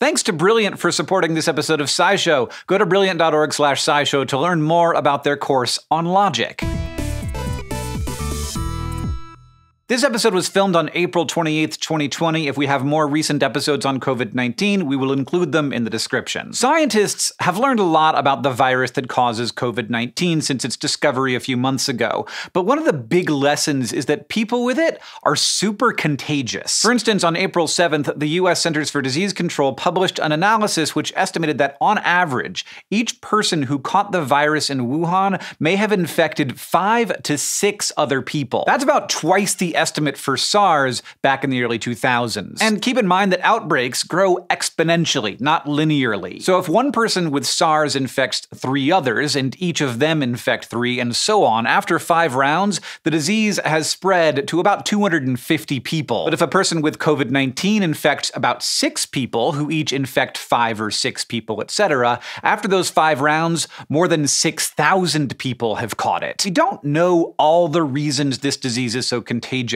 Thanks to Brilliant for supporting this episode of SciShow. Go to brilliant.org slash SciShow to learn more about their course on logic. This episode was filmed on April 28th, 2020. If we have more recent episodes on COVID 19, we will include them in the description. Scientists have learned a lot about the virus that causes COVID 19 since its discovery a few months ago. But one of the big lessons is that people with it are super contagious. For instance, on April 7th, the US Centers for Disease Control published an analysis which estimated that on average, each person who caught the virus in Wuhan may have infected five to six other people. That's about twice the estimate for SARS back in the early 2000s. And keep in mind that outbreaks grow exponentially, not linearly. So if one person with SARS infects three others, and each of them infect three, and so on, after five rounds, the disease has spread to about 250 people. But if a person with COVID 19 infects about six people, who each infect five or six people, etc., after those five rounds, more than 6,000 people have caught it. We don't know all the reasons this disease is so contagious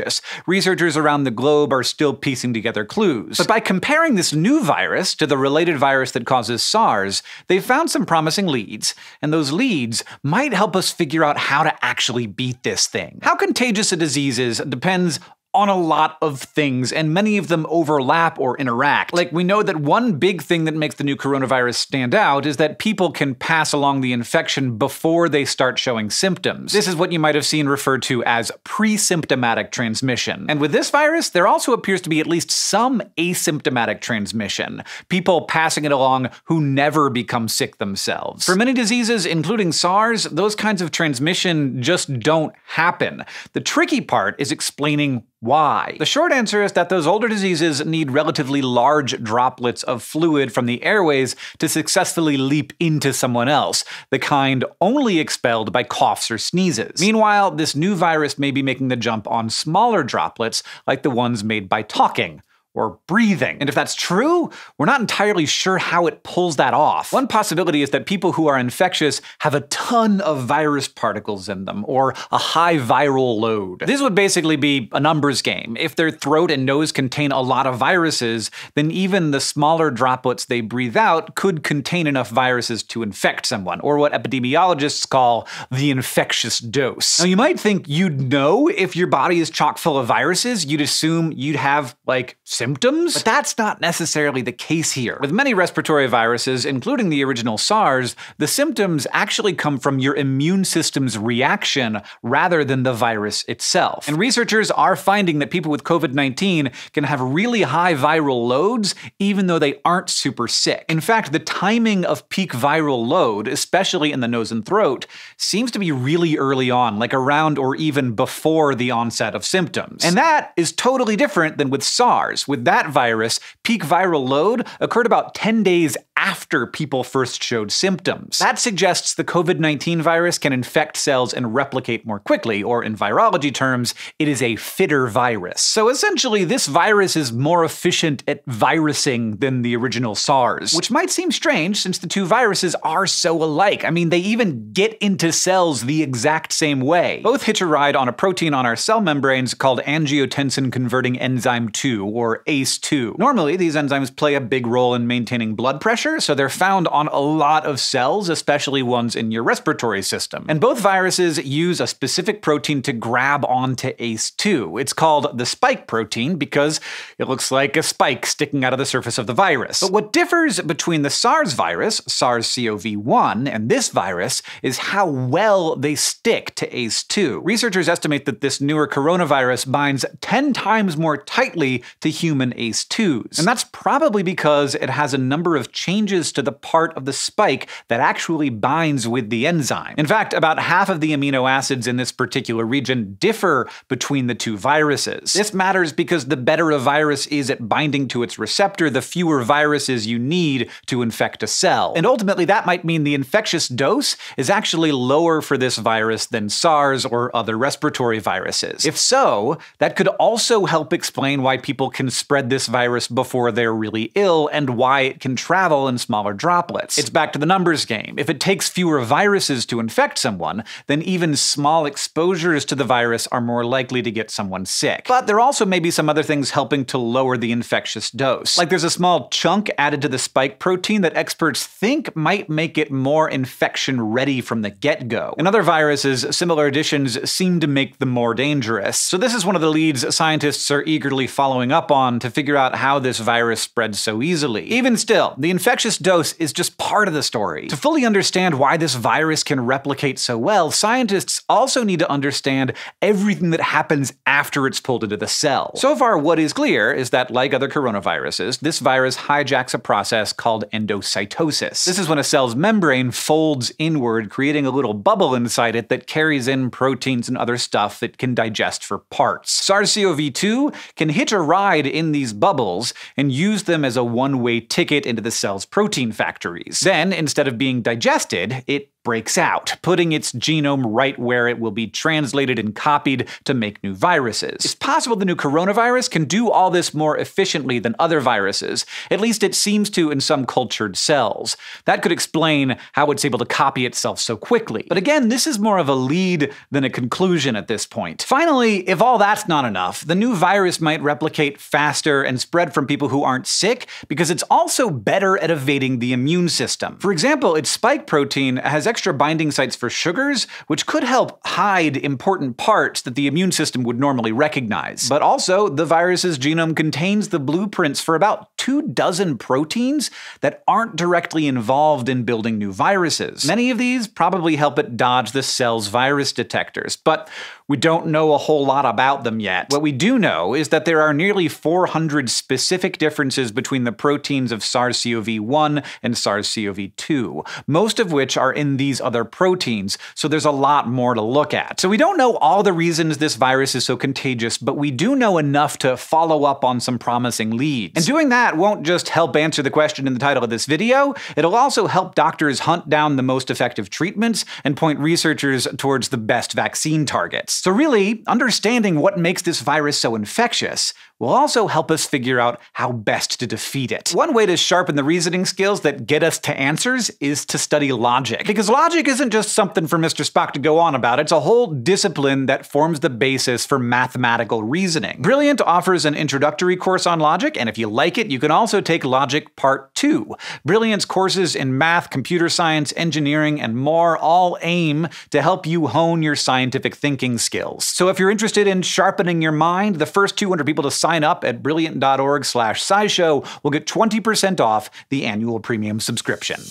Researchers around the globe are still piecing together clues. But by comparing this new virus to the related virus that causes SARS, they've found some promising leads, and those leads might help us figure out how to actually beat this thing. How contagious a disease is depends on a lot of things, and many of them overlap or interact. Like, we know that one big thing that makes the new coronavirus stand out is that people can pass along the infection before they start showing symptoms. This is what you might have seen referred to as pre symptomatic transmission. And with this virus, there also appears to be at least some asymptomatic transmission people passing it along who never become sick themselves. For many diseases, including SARS, those kinds of transmission just don't happen. The tricky part is explaining why? The short answer is that those older diseases need relatively large droplets of fluid from the airways to successfully leap into someone else, the kind only expelled by coughs or sneezes. Meanwhile, this new virus may be making the jump on smaller droplets, like the ones made by talking or breathing. And if that's true, we're not entirely sure how it pulls that off. One possibility is that people who are infectious have a ton of virus particles in them, or a high viral load. This would basically be a numbers game. If their throat and nose contain a lot of viruses, then even the smaller droplets they breathe out could contain enough viruses to infect someone, or what epidemiologists call the infectious dose. Now, you might think you'd know if your body is chock full of viruses, you'd assume you'd have, like, symptoms, but that's not necessarily the case here. With many respiratory viruses, including the original SARS, the symptoms actually come from your immune system's reaction rather than the virus itself. And researchers are finding that people with COVID 19 can have really high viral loads even though they aren't super sick. In fact, the timing of peak viral load, especially in the nose and throat, seems to be really early on, like around or even before the onset of symptoms. And that is totally different than with SARS with that virus, peak viral load occurred about 10 days after people first showed symptoms. That suggests the COVID 19 virus can infect cells and replicate more quickly, or in virology terms, it is a fitter virus. So essentially, this virus is more efficient at virusing than the original SARS, which might seem strange since the two viruses are so alike. I mean, they even get into cells the exact same way. Both hitch a ride on a protein on our cell membranes called angiotensin converting enzyme 2, or ACE2. Normally, these enzymes play a big role in maintaining blood pressure, so they're found on a lot of cells, especially ones in your respiratory system. And both viruses use a specific protein to grab onto ACE2. It's called the spike protein because it looks like a spike sticking out of the surface of the virus. But what differs between the SARS virus, SARS-CoV-1, and this virus is how well they stick to ACE2. Researchers estimate that this newer coronavirus binds 10 times more tightly to human ACE2s. And that's probably because it has a number of changes to the part of the spike that actually binds with the enzyme. In fact, about half of the amino acids in this particular region differ between the two viruses. This matters because the better a virus is at binding to its receptor, the fewer viruses you need to infect a cell. And ultimately, that might mean the infectious dose is actually lower for this virus than SARS or other respiratory viruses. If so, that could also help explain why people can spread this virus before they're really ill and why it can travel in smaller droplets. It's back to the numbers game. If it takes fewer viruses to infect someone, then even small exposures to the virus are more likely to get someone sick. But there also may be some other things helping to lower the infectious dose. Like there's a small chunk added to the spike protein that experts think might make it more infection ready from the get go. In other viruses, similar additions seem to make them more dangerous. So, this is one of the leads scientists are eagerly following up on to figure out how this virus spreads so easily. Even still, the infectious dose is just part of the story. To fully understand why this virus can replicate so well, scientists also need to understand everything that happens after it's pulled into the cell. So far, what is clear is that, like other coronaviruses, this virus hijacks a process called endocytosis. This is when a cell's membrane folds inward, creating a little bubble inside it that carries in proteins and other stuff that can digest for parts. SARS CoV 2 can hitch a ride in these bubbles and use them as a one way ticket into the cell's protein factories. Then, instead of being digested, it breaks out, putting its genome right where it will be translated and copied to make new viruses. It's possible the new coronavirus can do all this more efficiently than other viruses. At least it seems to in some cultured cells. That could explain how it's able to copy itself so quickly. But again, this is more of a lead than a conclusion at this point. Finally, if all that's not enough, the new virus might replicate faster and spread from people who aren't sick because it's also better at evading the immune system. For example, its spike protein has extra binding sites for sugars, which could help hide important parts that the immune system would normally recognize. But also, the virus's genome contains the blueprints for about two dozen proteins that aren't directly involved in building new viruses. Many of these probably help it dodge the cell's virus detectors, but we don't know a whole lot about them yet. What we do know is that there are nearly 400 specific differences between the proteins of SARS CoV 1 and SARS CoV 2, most of which are in these other proteins, so there's a lot more to look at. So we don't know all the reasons this virus is so contagious, but we do know enough to follow up on some promising leads. And doing that won't just help answer the question in the title of this video, it'll also help doctors hunt down the most effective treatments and point researchers towards the best vaccine targets. So, really, understanding what makes this virus so infectious will also help us figure out how best to defeat it. One way to sharpen the reasoning skills that get us to answers is to study logic. Because logic isn't just something for Mr. Spock to go on about, it's a whole discipline that forms the basis for mathematical reasoning. Brilliant offers an introductory course on logic, and if you like it, you can also take Logic Part 2. Brilliant's courses in math, computer science, engineering, and more all aim to help you hone your scientific thinking skills. So if you're interested in sharpening your mind, the first 200 people to sign up at brilliant.org slash scishow will get 20% off the annual premium subscription.